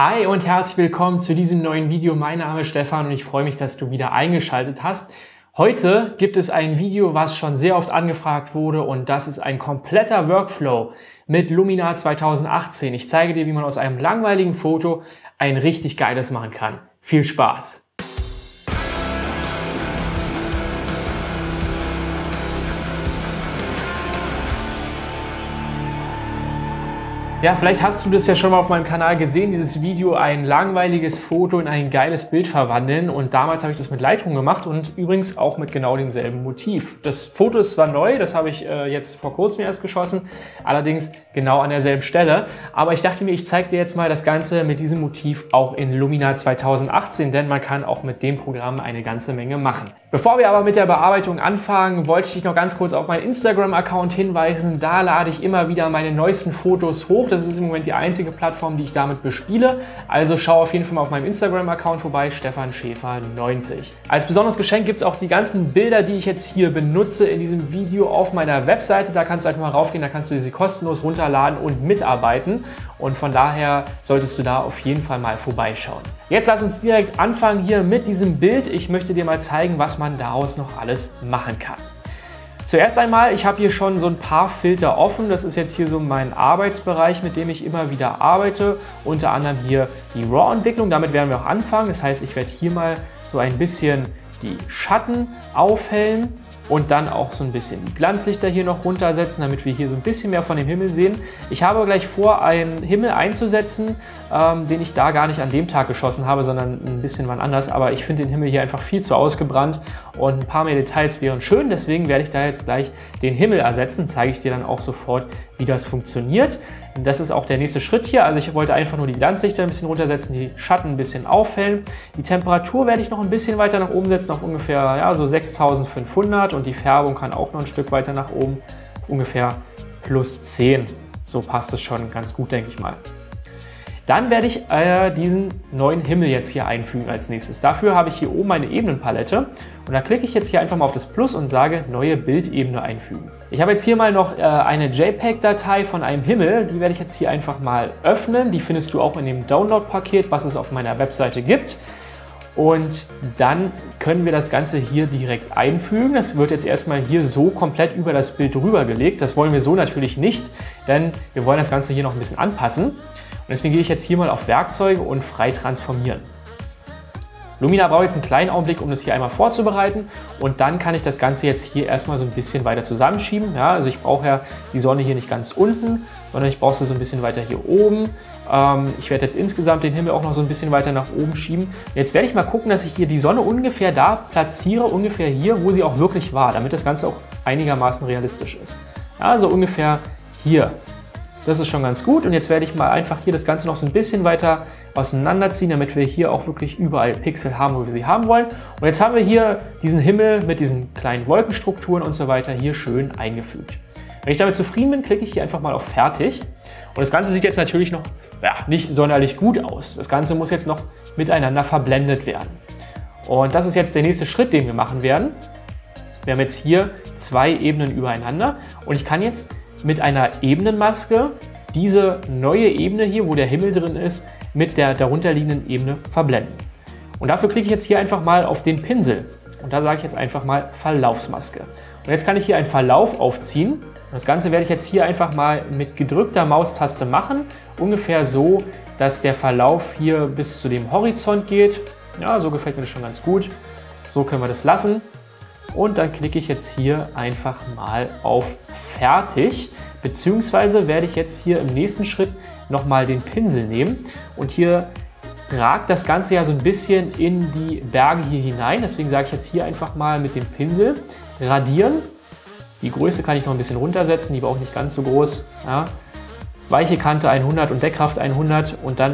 Hi und herzlich willkommen zu diesem neuen Video. Mein Name ist Stefan und ich freue mich, dass du wieder eingeschaltet hast. Heute gibt es ein Video, was schon sehr oft angefragt wurde und das ist ein kompletter Workflow mit Luminar 2018. Ich zeige dir, wie man aus einem langweiligen Foto ein richtig geiles machen kann. Viel Spaß! Ja, vielleicht hast du das ja schon mal auf meinem Kanal gesehen, dieses Video, ein langweiliges Foto in ein geiles Bild verwandeln. Und damals habe ich das mit Lightroom gemacht und übrigens auch mit genau demselben Motiv. Das Foto ist zwar neu, das habe ich äh, jetzt vor kurzem erst geschossen, allerdings genau an derselben Stelle. Aber ich dachte mir, ich zeige dir jetzt mal das Ganze mit diesem Motiv auch in Lumina 2018, denn man kann auch mit dem Programm eine ganze Menge machen. Bevor wir aber mit der Bearbeitung anfangen, wollte ich dich noch ganz kurz auf meinen Instagram-Account hinweisen. Da lade ich immer wieder meine neuesten Fotos hoch. Das ist im Moment die einzige Plattform, die ich damit bespiele. Also schau auf jeden Fall mal auf meinem Instagram-Account vorbei, Stefan Schäfer 90. Als besonderes Geschenk gibt es auch die ganzen Bilder, die ich jetzt hier benutze in diesem Video auf meiner Webseite. Da kannst du einfach mal raufgehen, da kannst du sie kostenlos runterladen und mitarbeiten. Und von daher solltest du da auf jeden Fall mal vorbeischauen. Jetzt lass uns direkt anfangen hier mit diesem Bild. Ich möchte dir mal zeigen, was man daraus noch alles machen kann. Zuerst einmal, ich habe hier schon so ein paar Filter offen. Das ist jetzt hier so mein Arbeitsbereich, mit dem ich immer wieder arbeite. Unter anderem hier die RAW-Entwicklung. Damit werden wir auch anfangen. Das heißt, ich werde hier mal so ein bisschen die Schatten aufhellen und dann auch so ein bisschen die Glanzlichter hier noch runtersetzen, damit wir hier so ein bisschen mehr von dem Himmel sehen. Ich habe gleich vor, einen Himmel einzusetzen, ähm, den ich da gar nicht an dem Tag geschossen habe, sondern ein bisschen wann anders. Aber ich finde den Himmel hier einfach viel zu ausgebrannt und ein paar mehr Details wären schön. Deswegen werde ich da jetzt gleich den Himmel ersetzen, zeige ich dir dann auch sofort, wie das funktioniert. Das ist auch der nächste Schritt hier. Also ich wollte einfach nur die Glanzlichter ein bisschen runtersetzen, die Schatten ein bisschen aufhellen. Die Temperatur werde ich noch ein bisschen weiter nach oben setzen, auf ungefähr ja, so 6500 und die Färbung kann auch noch ein Stück weiter nach oben, auf ungefähr plus 10. So passt es schon ganz gut, denke ich mal. Dann werde ich äh, diesen neuen Himmel jetzt hier einfügen als nächstes. Dafür habe ich hier oben eine Ebenenpalette und da klicke ich jetzt hier einfach mal auf das Plus und sage neue Bildebene einfügen. Ich habe jetzt hier mal noch äh, eine JPEG-Datei von einem Himmel, die werde ich jetzt hier einfach mal öffnen. Die findest du auch in dem Download-Paket, was es auf meiner Webseite gibt. Und dann können wir das Ganze hier direkt einfügen. Das wird jetzt erstmal hier so komplett über das Bild drüber gelegt. Das wollen wir so natürlich nicht, denn wir wollen das Ganze hier noch ein bisschen anpassen. Und deswegen gehe ich jetzt hier mal auf Werkzeuge und frei transformieren. Lumina braucht jetzt einen kleinen Augenblick, um das hier einmal vorzubereiten und dann kann ich das Ganze jetzt hier erstmal so ein bisschen weiter zusammenschieben. Ja, also ich brauche ja die Sonne hier nicht ganz unten, sondern ich brauche sie so ein bisschen weiter hier oben. Ähm, ich werde jetzt insgesamt den Himmel auch noch so ein bisschen weiter nach oben schieben. Jetzt werde ich mal gucken, dass ich hier die Sonne ungefähr da platziere, ungefähr hier, wo sie auch wirklich war, damit das Ganze auch einigermaßen realistisch ist. Ja, also ungefähr hier. Das ist schon ganz gut. Und jetzt werde ich mal einfach hier das Ganze noch so ein bisschen weiter auseinanderziehen, damit wir hier auch wirklich überall Pixel haben, wo wir sie haben wollen. Und jetzt haben wir hier diesen Himmel mit diesen kleinen Wolkenstrukturen und so weiter hier schön eingefügt. Wenn ich damit zufrieden bin, klicke ich hier einfach mal auf Fertig. Und das Ganze sieht jetzt natürlich noch ja, nicht sonderlich gut aus. Das Ganze muss jetzt noch miteinander verblendet werden. Und das ist jetzt der nächste Schritt, den wir machen werden. Wir haben jetzt hier zwei Ebenen übereinander und ich kann jetzt mit einer Ebenenmaske diese neue Ebene hier, wo der Himmel drin ist, mit der darunterliegenden Ebene verblenden. Und dafür klicke ich jetzt hier einfach mal auf den Pinsel und da sage ich jetzt einfach mal Verlaufsmaske. Und jetzt kann ich hier einen Verlauf aufziehen. Das Ganze werde ich jetzt hier einfach mal mit gedrückter Maustaste machen, ungefähr so, dass der Verlauf hier bis zu dem Horizont geht. Ja, so gefällt mir das schon ganz gut. So können wir das lassen. Und dann klicke ich jetzt hier einfach mal auf Fertig. Beziehungsweise werde ich jetzt hier im nächsten Schritt nochmal den Pinsel nehmen und hier ragt das Ganze ja so ein bisschen in die Berge hier hinein. Deswegen sage ich jetzt hier einfach mal mit dem Pinsel radieren. Die Größe kann ich noch ein bisschen runtersetzen, die war auch nicht ganz so groß. Ja. Weiche Kante 100 und Deckkraft 100 und dann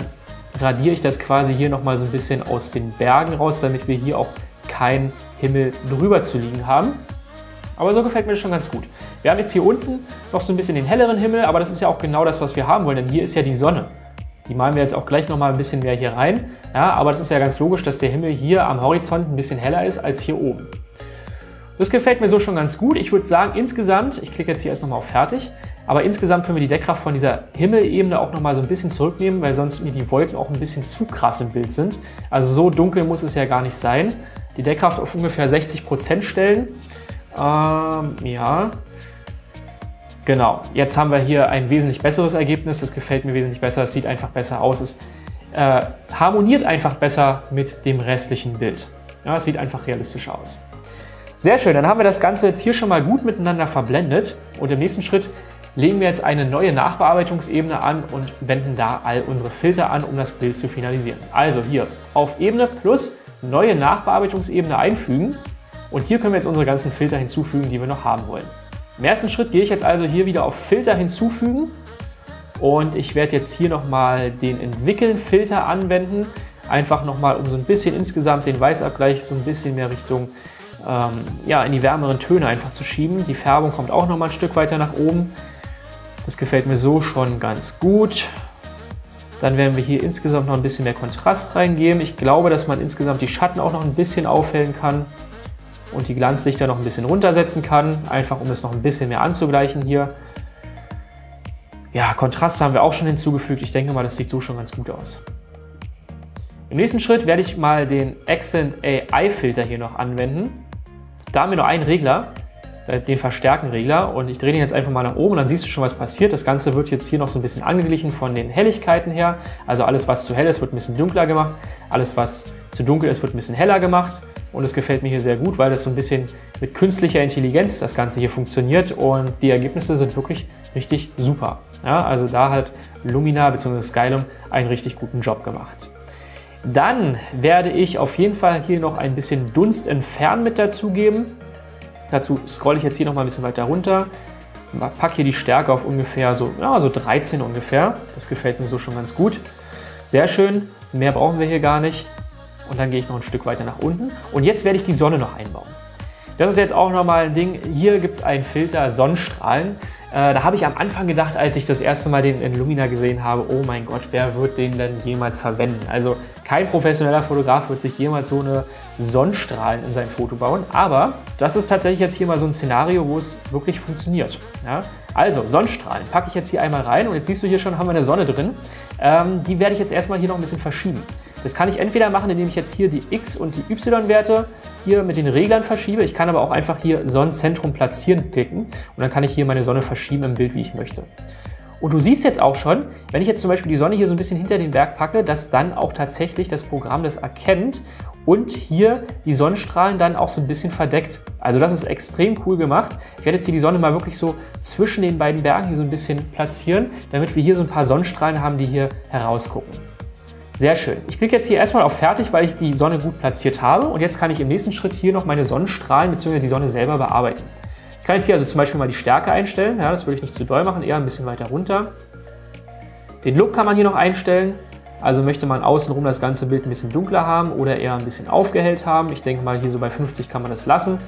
radiere ich das quasi hier nochmal so ein bisschen aus den Bergen raus, damit wir hier auch keinen Himmel drüber zu liegen haben. Aber so gefällt mir das schon ganz gut. Wir haben jetzt hier unten noch so ein bisschen den helleren Himmel, aber das ist ja auch genau das, was wir haben wollen, denn hier ist ja die Sonne. Die malen wir jetzt auch gleich nochmal ein bisschen mehr hier rein. Ja, aber das ist ja ganz logisch, dass der Himmel hier am Horizont ein bisschen heller ist als hier oben. Das gefällt mir so schon ganz gut. Ich würde sagen, insgesamt, ich klicke jetzt hier erst nochmal auf Fertig, Aber insgesamt können wir die Deckkraft von dieser Himmelebene auch nochmal so ein bisschen zurücknehmen, weil sonst mir die Wolken auch ein bisschen zu krass im Bild sind. Also so dunkel muss es ja gar nicht sein. Die Deckkraft auf ungefähr 60% stellen. Ähm, ja, genau. Jetzt haben wir hier ein wesentlich besseres Ergebnis. Das gefällt mir wesentlich besser. Es sieht einfach besser aus. Es äh, harmoniert einfach besser mit dem restlichen Bild. Ja, es sieht einfach realistischer aus. Sehr schön, dann haben wir das Ganze jetzt hier schon mal gut miteinander verblendet und im nächsten Schritt legen wir jetzt eine neue Nachbearbeitungsebene an und wenden da all unsere Filter an, um das Bild zu finalisieren. Also hier auf Ebene plus neue Nachbearbeitungsebene einfügen und hier können wir jetzt unsere ganzen Filter hinzufügen, die wir noch haben wollen. Im ersten Schritt gehe ich jetzt also hier wieder auf Filter hinzufügen und ich werde jetzt hier nochmal den Entwickeln-Filter anwenden, einfach nochmal um so ein bisschen insgesamt den Weißabgleich so ein bisschen mehr Richtung ähm, ja, in die wärmeren Töne einfach zu schieben. Die Färbung kommt auch nochmal ein Stück weiter nach oben. Das gefällt mir so schon ganz gut. Dann werden wir hier insgesamt noch ein bisschen mehr Kontrast reingeben. Ich glaube, dass man insgesamt die Schatten auch noch ein bisschen aufhellen kann und die Glanzlichter noch ein bisschen runtersetzen kann, einfach um es noch ein bisschen mehr anzugleichen hier. Ja, Kontraste haben wir auch schon hinzugefügt. Ich denke mal, das sieht so schon ganz gut aus. Im nächsten Schritt werde ich mal den Accent AI Filter hier noch anwenden. Da haben wir nur einen Regler den Verstärken-Regler und ich drehe den jetzt einfach mal nach oben und dann siehst du schon, was passiert. Das Ganze wird jetzt hier noch so ein bisschen angeglichen von den Helligkeiten her. Also alles, was zu hell ist, wird ein bisschen dunkler gemacht. Alles, was zu dunkel ist, wird ein bisschen heller gemacht. Und es gefällt mir hier sehr gut, weil das so ein bisschen mit künstlicher Intelligenz das Ganze hier funktioniert und die Ergebnisse sind wirklich richtig super. Ja, also da hat Lumina bzw. Skylum einen richtig guten Job gemacht. Dann werde ich auf jeden Fall hier noch ein bisschen Dunst entfernen mit dazugeben. Dazu scrolle ich jetzt hier noch mal ein bisschen weiter runter, packe hier die Stärke auf ungefähr so, ja, so 13 ungefähr. Das gefällt mir so schon ganz gut. Sehr schön, mehr brauchen wir hier gar nicht. Und dann gehe ich noch ein Stück weiter nach unten. Und jetzt werde ich die Sonne noch einbauen. Das ist jetzt auch nochmal ein Ding. Hier gibt es einen Filter Sonnenstrahlen. Äh, da habe ich am Anfang gedacht, als ich das erste Mal den in Lumina gesehen habe, oh mein Gott, wer wird den denn jemals verwenden? Also kein professioneller Fotograf wird sich jemals so eine Sonnenstrahlen in sein Foto bauen. Aber das ist tatsächlich jetzt hier mal so ein Szenario, wo es wirklich funktioniert. Ja? Also Sonnenstrahlen packe ich jetzt hier einmal rein und jetzt siehst du hier schon, haben wir eine Sonne drin. Ähm, die werde ich jetzt erstmal hier noch ein bisschen verschieben. Das kann ich entweder machen, indem ich jetzt hier die X- und die Y-Werte hier mit den Reglern verschiebe. Ich kann aber auch einfach hier Sonnenzentrum platzieren klicken und dann kann ich hier meine Sonne verschieben im Bild, wie ich möchte. Und du siehst jetzt auch schon, wenn ich jetzt zum Beispiel die Sonne hier so ein bisschen hinter den Berg packe, dass dann auch tatsächlich das Programm das erkennt und hier die Sonnenstrahlen dann auch so ein bisschen verdeckt. Also das ist extrem cool gemacht. Ich werde jetzt hier die Sonne mal wirklich so zwischen den beiden Bergen hier so ein bisschen platzieren, damit wir hier so ein paar Sonnenstrahlen haben, die hier herausgucken. Sehr schön. Ich klicke jetzt hier erstmal auf Fertig, weil ich die Sonne gut platziert habe. Und jetzt kann ich im nächsten Schritt hier noch meine Sonnenstrahlen bzw. die Sonne selber bearbeiten. Ich kann jetzt hier also zum Beispiel mal die Stärke einstellen. Ja, das würde ich nicht zu doll machen, eher ein bisschen weiter runter. Den Look kann man hier noch einstellen. Also möchte man außenrum das ganze Bild ein bisschen dunkler haben oder eher ein bisschen aufgehellt haben. Ich denke mal, hier so bei 50 kann man das lassen.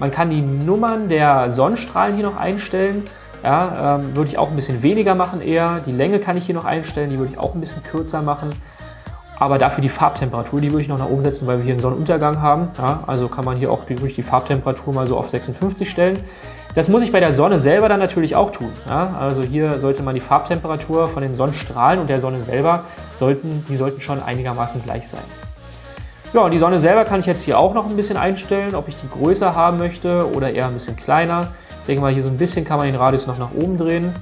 Man kann die Nummern der Sonnenstrahlen hier noch einstellen. Ja, ähm, würde ich auch ein bisschen weniger machen eher. Die Länge kann ich hier noch einstellen, die würde ich auch ein bisschen kürzer machen. Aber dafür die Farbtemperatur, die würde ich noch nach oben setzen, weil wir hier einen Sonnenuntergang haben. Ja, also kann man hier auch die, die Farbtemperatur mal so auf 56 stellen. Das muss ich bei der Sonne selber dann natürlich auch tun. Ja, also hier sollte man die Farbtemperatur von den Sonnenstrahlen und der Sonne selber, sollten, die sollten schon einigermaßen gleich sein. Ja, und die Sonne selber kann ich jetzt hier auch noch ein bisschen einstellen, ob ich die größer haben möchte oder eher ein bisschen kleiner. Ich denke mal, hier so ein bisschen kann man den Radius noch nach oben drehen,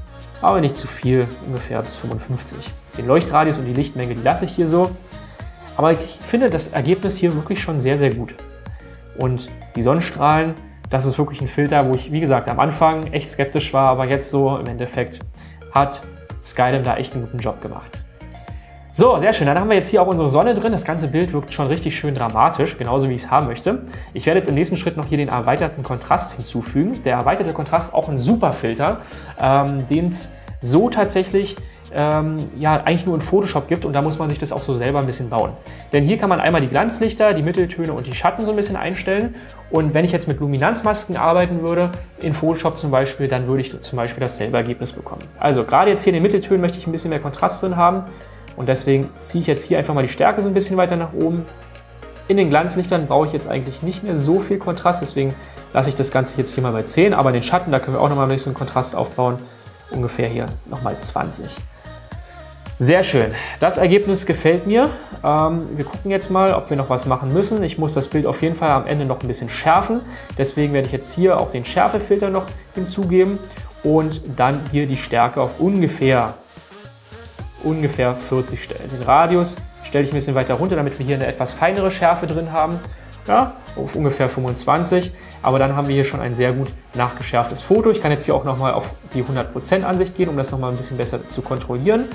aber nicht zu viel, ungefähr bis 55. Den Leuchtradius und die Lichtmenge, die lasse ich hier so. Aber ich finde das Ergebnis hier wirklich schon sehr, sehr gut. Und die Sonnenstrahlen, das ist wirklich ein Filter, wo ich, wie gesagt, am Anfang echt skeptisch war, aber jetzt so im Endeffekt hat Skylum da echt einen guten Job gemacht. So, sehr schön. Dann haben wir jetzt hier auch unsere Sonne drin. Das ganze Bild wirkt schon richtig schön dramatisch, genauso wie ich es haben möchte. Ich werde jetzt im nächsten Schritt noch hier den erweiterten Kontrast hinzufügen. Der erweiterte Kontrast ist auch ein super Filter, ähm, den es so tatsächlich ähm, ja, eigentlich nur in Photoshop gibt und da muss man sich das auch so selber ein bisschen bauen. Denn hier kann man einmal die Glanzlichter, die Mitteltöne und die Schatten so ein bisschen einstellen und wenn ich jetzt mit Luminanzmasken arbeiten würde, in Photoshop zum Beispiel, dann würde ich zum Beispiel dasselbe Ergebnis bekommen. Also gerade jetzt hier in den Mitteltönen möchte ich ein bisschen mehr Kontrast drin haben und deswegen ziehe ich jetzt hier einfach mal die Stärke so ein bisschen weiter nach oben. In den Glanzlichtern brauche ich jetzt eigentlich nicht mehr so viel Kontrast, deswegen lasse ich das Ganze jetzt hier mal bei 10, aber in den Schatten, da können wir auch noch mal ein bisschen Kontrast aufbauen. ungefähr hier nochmal 20. Sehr schön. Das Ergebnis gefällt mir. Ähm, wir gucken jetzt mal, ob wir noch was machen müssen. Ich muss das Bild auf jeden Fall am Ende noch ein bisschen schärfen. Deswegen werde ich jetzt hier auch den Schärfefilter noch hinzugeben und dann hier die Stärke auf ungefähr, ungefähr 40 stellen. Den Radius stelle ich ein bisschen weiter runter, damit wir hier eine etwas feinere Schärfe drin haben. Ja, auf ungefähr 25. Aber dann haben wir hier schon ein sehr gut nachgeschärftes Foto. Ich kann jetzt hier auch nochmal auf die 100% Ansicht gehen, um das nochmal ein bisschen besser zu kontrollieren.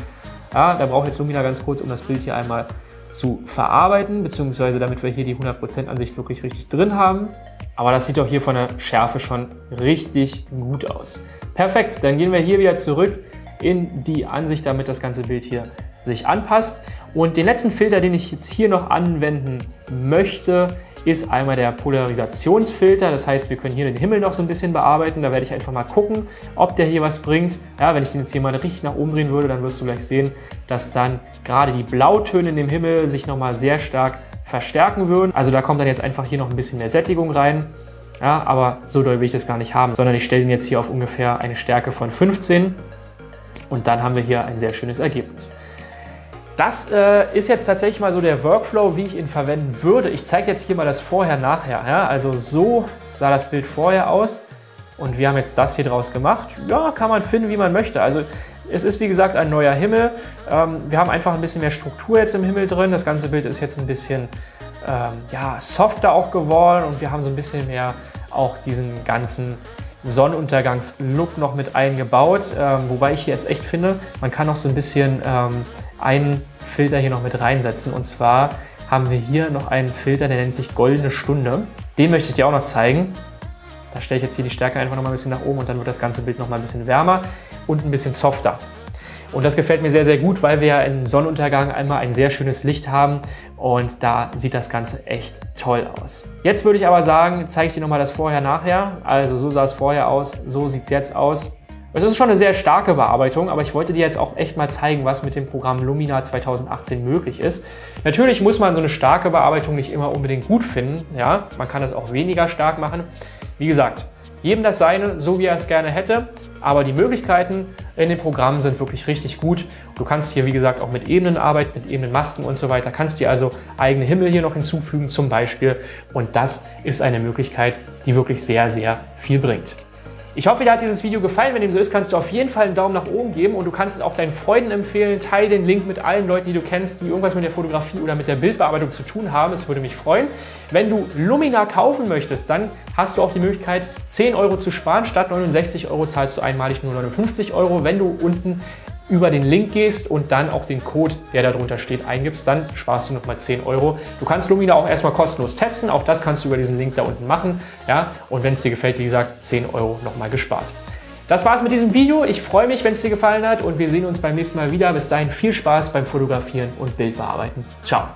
Ja, da braucht jetzt Lumina ganz kurz, um das Bild hier einmal zu verarbeiten, beziehungsweise damit wir hier die 100% Ansicht wirklich richtig drin haben. Aber das sieht doch hier von der Schärfe schon richtig gut aus. Perfekt, dann gehen wir hier wieder zurück in die Ansicht, damit das ganze Bild hier sich anpasst. Und den letzten Filter, den ich jetzt hier noch anwenden möchte, ist einmal der Polarisationsfilter. Das heißt, wir können hier den Himmel noch so ein bisschen bearbeiten. Da werde ich einfach mal gucken, ob der hier was bringt. Ja, wenn ich den jetzt hier mal richtig nach oben drehen würde, dann wirst du gleich sehen, dass dann gerade die Blautöne in dem Himmel sich nochmal sehr stark verstärken würden. Also da kommt dann jetzt einfach hier noch ein bisschen mehr Sättigung rein. Ja, aber so doll will ich das gar nicht haben, sondern ich stelle ihn jetzt hier auf ungefähr eine Stärke von 15 und dann haben wir hier ein sehr schönes Ergebnis. Das äh, ist jetzt tatsächlich mal so der Workflow, wie ich ihn verwenden würde. Ich zeige jetzt hier mal das Vorher-Nachher. Ja? Also so sah das Bild vorher aus und wir haben jetzt das hier draus gemacht. Ja, kann man finden, wie man möchte. Also es ist wie gesagt ein neuer Himmel. Ähm, wir haben einfach ein bisschen mehr Struktur jetzt im Himmel drin. Das ganze Bild ist jetzt ein bisschen ähm, ja, softer auch geworden und wir haben so ein bisschen mehr auch diesen ganzen Sonnenuntergangslook noch mit eingebaut. Ähm, wobei ich hier jetzt echt finde, man kann noch so ein bisschen ähm, einen Filter hier noch mit reinsetzen. Und zwar haben wir hier noch einen Filter, der nennt sich Goldene Stunde. Den möchte ich dir auch noch zeigen. Da stelle ich jetzt hier die Stärke einfach noch mal ein bisschen nach oben und dann wird das ganze Bild noch mal ein bisschen wärmer und ein bisschen softer. Und das gefällt mir sehr, sehr gut, weil wir ja im Sonnenuntergang einmal ein sehr schönes Licht haben und da sieht das Ganze echt toll aus. Jetzt würde ich aber sagen, zeige ich dir nochmal das Vorher-Nachher. Also so sah es vorher aus, so sieht es jetzt aus. Es ist schon eine sehr starke Bearbeitung, aber ich wollte dir jetzt auch echt mal zeigen, was mit dem Programm Lumina 2018 möglich ist. Natürlich muss man so eine starke Bearbeitung nicht immer unbedingt gut finden. Ja? Man kann es auch weniger stark machen. Wie gesagt, jedem das seine, so wie er es gerne hätte. Aber die Möglichkeiten in dem Programm sind wirklich richtig gut. Du kannst hier, wie gesagt, auch mit Ebenen arbeiten, mit Ebenenmasken und so weiter. Kannst dir also eigene Himmel hier noch hinzufügen zum Beispiel. Und das ist eine Möglichkeit, die wirklich sehr, sehr viel bringt. Ich hoffe, dir hat dieses Video gefallen. Wenn dem so ist, kannst du auf jeden Fall einen Daumen nach oben geben und du kannst es auch deinen Freunden empfehlen. Teil den Link mit allen Leuten, die du kennst, die irgendwas mit der Fotografie oder mit der Bildbearbeitung zu tun haben. Es würde mich freuen. Wenn du Lumina kaufen möchtest, dann hast du auch die Möglichkeit, 10 Euro zu sparen. Statt 69 Euro zahlst du einmalig nur 59 Euro. Wenn du unten über den Link gehst und dann auch den Code, der darunter steht, eingibst, dann sparst du nochmal 10 Euro. Du kannst Lumina auch erstmal kostenlos testen, auch das kannst du über diesen Link da unten machen. Ja? Und wenn es dir gefällt, wie gesagt, 10 Euro nochmal gespart. Das war's mit diesem Video. Ich freue mich, wenn es dir gefallen hat und wir sehen uns beim nächsten Mal wieder. Bis dahin viel Spaß beim Fotografieren und Bildbearbeiten. Ciao.